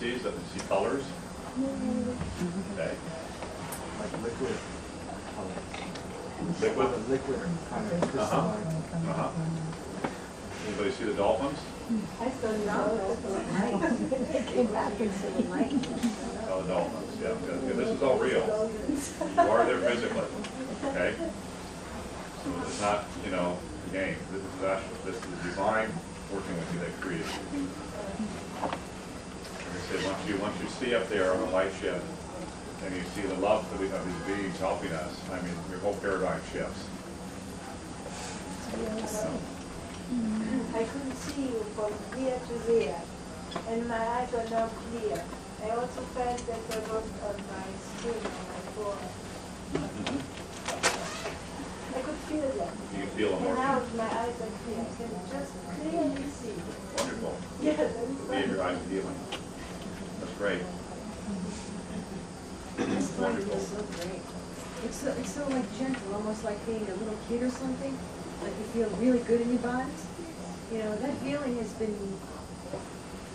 these and see colors? Okay. Like liquid. Liquid? Liquid, kind of crystalline. Uh-huh. Anybody see the dolphins? I still know. Came back and said, Oh, the dolphins, yeah, yeah, yeah, this is all real. You are there physically, okay? So it's not, you know, a game, this is actual, this is divine working with you that created you. Said, once you, once you see up there on the light ship, and you see the love that we have these beings helping us, I mean, your whole paradigm shifts. I couldn't see you from here to there, and my eyes are now clear. I also felt that there was on my skin, on my forehead. I could feel that. You can feel them And now my eyes are clear, I can just clearly see. Wonderful. Yeah, is Be your eyes healing. Great. This body Wonderful. so great. It's so, it's so like gentle, almost like being a little kid or something, like you feel really good in your bodies. You know, that feeling has been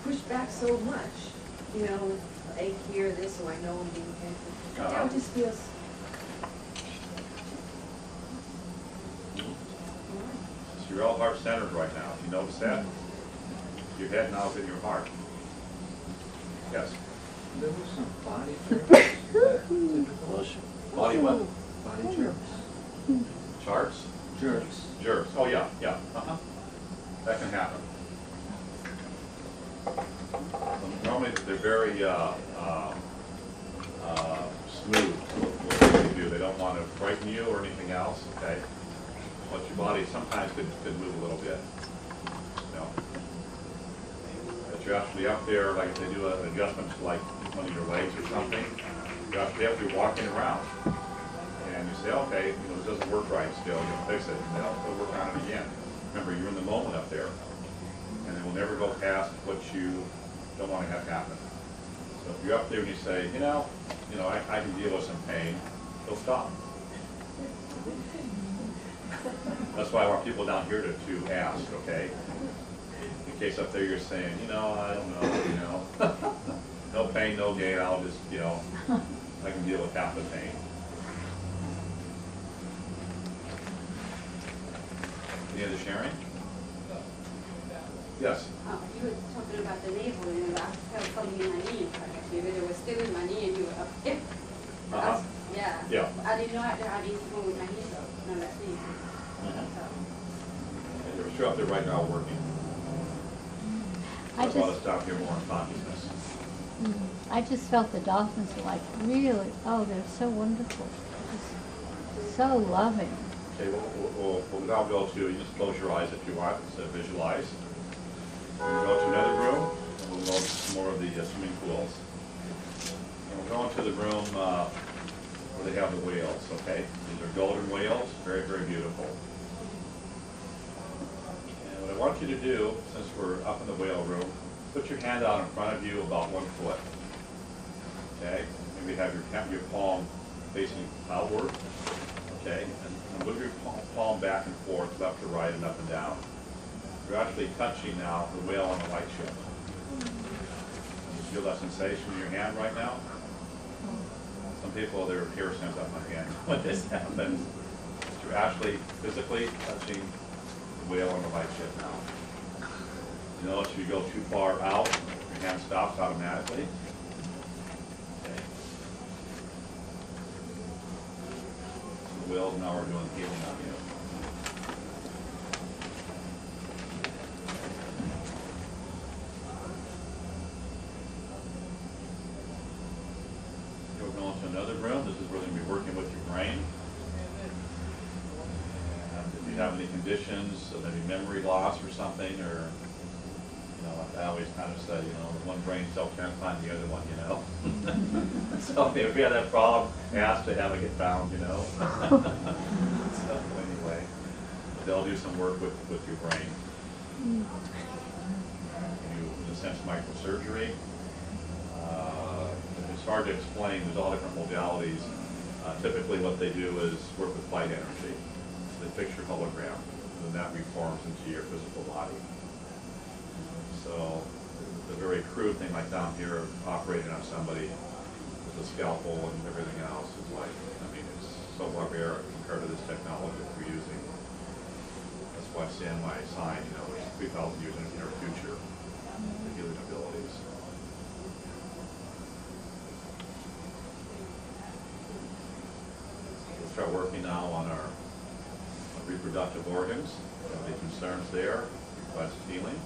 pushed back so much, you know, ache here, this, so I know I'm being painful. Now it just feels. You're all heart centered right now. If You notice that? Your head now is in your heart. Yes. There was some body germs. Is? Body what? Body germs. Charts? Germs. Jerks. Oh, yeah, yeah. Uh-huh. That can happen. Normally, they're very, uh, uh, uh, smooth what they do. They don't want to frighten you or anything else, okay? But your body sometimes could, could move a little bit. You're actually up there, like if they do an adjustment to like one of your legs or something, you actually to be walking around. And you say, okay, you know, it doesn't work right still, you know, fix it, and they'll, they'll work on it again. Remember, you're in the moment up there, and it will never go past what you don't want to have happen. So if you're up there and you say, you know, you know, I, I can deal with some pain, they'll stop. That's why I want people down here to, to ask, okay? In case up there you're saying, you know, I don't know, you know, no pain, no gain, I'll just, you know, I can deal with half the pain. Any other sharing? Yes? Uh, you were talking about the navel, and I felt something in my knee, actually, but it was still in my knee, and you were up here. Uh-huh. that's- Yeah. Yeah. I didn't know I had anything wrong with my knee, though, no, that's me. And You're sure up there right now working. I just, it's down here more in consciousness. I just felt the dolphins were like really, oh, they're so wonderful. Just So loving. Okay, we'll, we'll, we'll now go to, you just close your eyes if you want, so visualize. We'll go to another room, and we'll go to some more of the uh, swimming pools. And we'll go into the room, uh, where they have the whales, okay? These are golden whales, very, very beautiful. I want you to do, since we're up in the whale room, put your hand out in front of you about one foot. Okay? Maybe have your, your palm facing outward, okay? And and move your palm- back and forth, left to right and up and down. You're actually touching now the whale on the light ship. You feel that sensation in your hand right now? Some people, their hair stands up on my hand when this happens. You're actually physically touching whale on the light ship now. You notice if you go too far out, your hand stops automatically. Okay. The whales now are doing healing on you. You'll go into another room, this is where they're gonna be working with your brain. And if you have any conditions, so maybe memory loss or something, or, you know, I always kind of say, you know, one brain cell find the other one, you know? So if you have that problem, ask to have it get found, you know? So anyway, they'll do some work with, with your brain. You, in a sense, microsurgery. Uh, It's hard to explain, there's all different modalities. Uh, Typically, what they do is work with light energy. They fix your hologram, and that reforms into your physical body. So they're very crude thing like down here, operating on somebody with a scalpel and everything else is like, I mean, it's so barbaric compared to this technology that we're using. That's why I stand by sign, you know, three thousand years in the near future, the healing abilities. We'll start working now on our reproductive organs, any concerns there, request healing.